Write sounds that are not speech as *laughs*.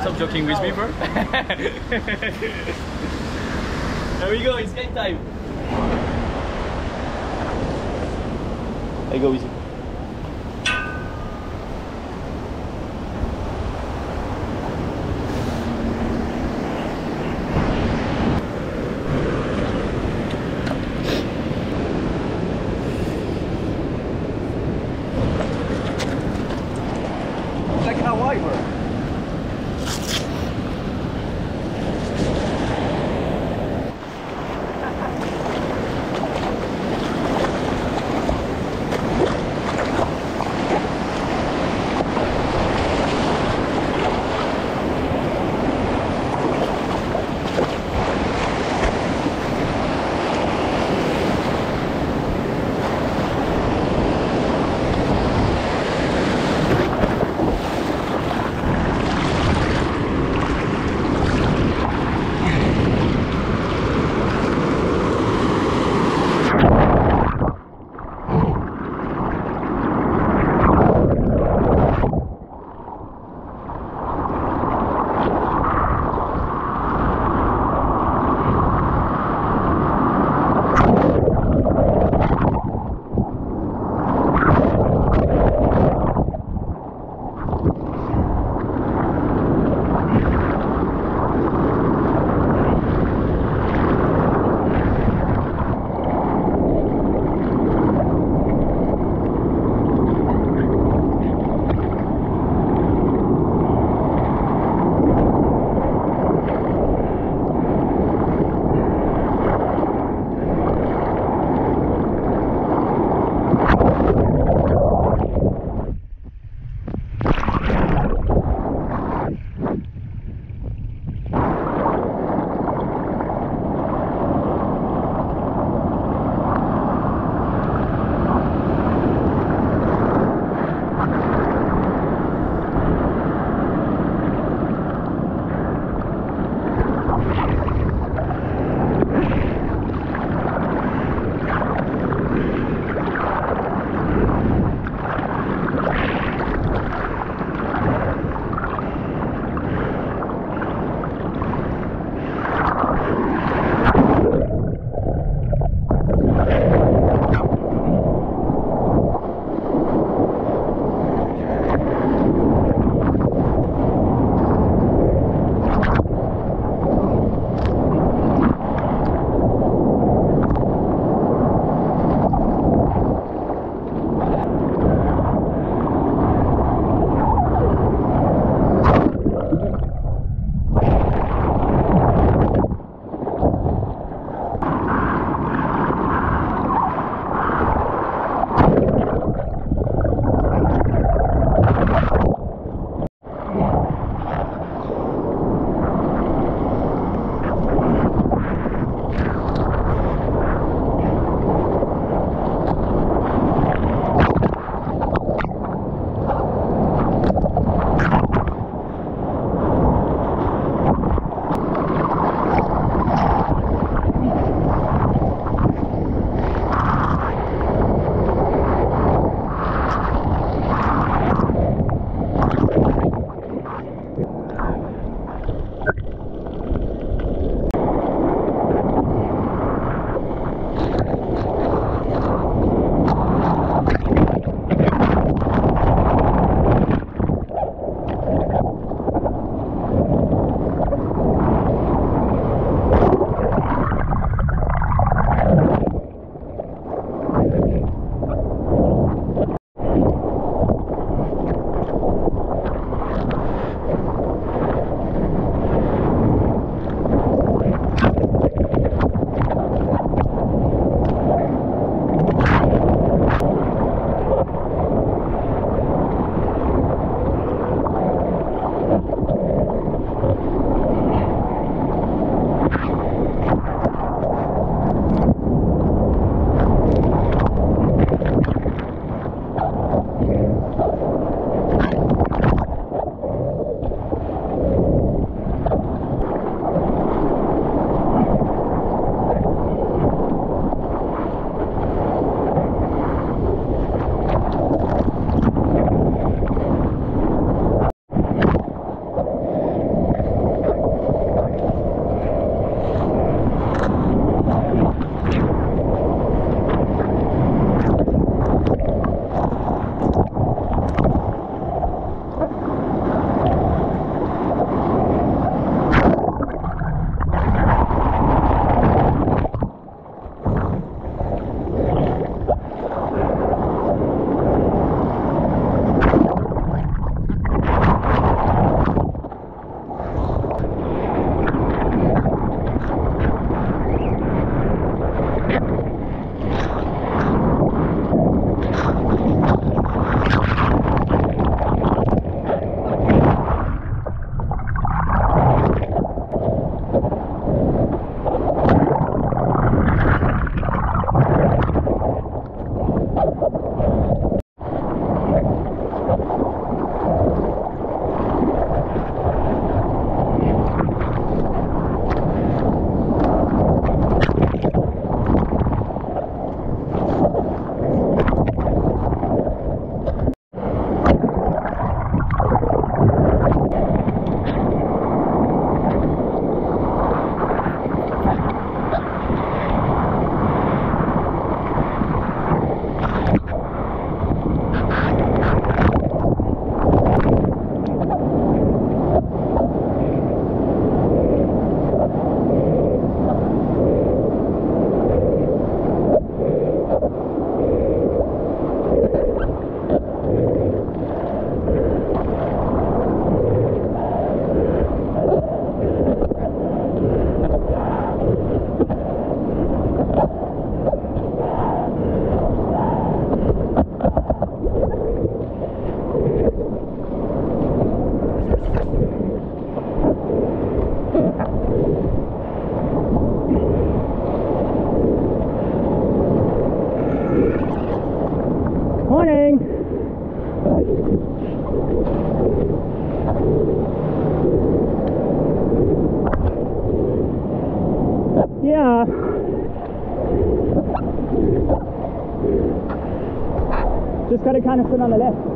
Stop joking with me, bro. *laughs* there we go, it's game time. I go with Just gotta kind of sit on the left.